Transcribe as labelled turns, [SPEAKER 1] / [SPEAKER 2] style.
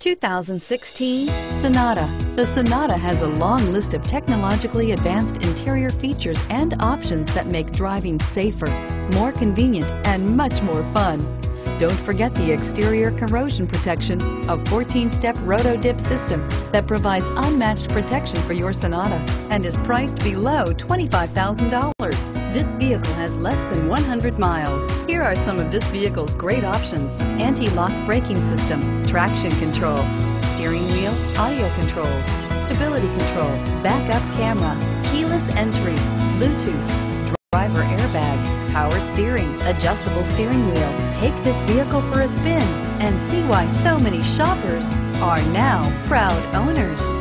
[SPEAKER 1] 2016 Sonata. The Sonata has a long list of technologically advanced interior features and options that make driving safer, more convenient, and much more fun. Don't forget the exterior corrosion protection, a 14-step roto-dip system that provides unmatched protection for your Sonata and is priced below $25,000. This vehicle has less than 100 miles. Here are some of this vehicle's great options. Anti-lock braking system, traction control, steering wheel, audio controls, stability control, backup camera, keyless entry, Bluetooth, driver airbag, power steering, adjustable steering wheel. Take this vehicle for a spin and see why so many shoppers are now proud owners.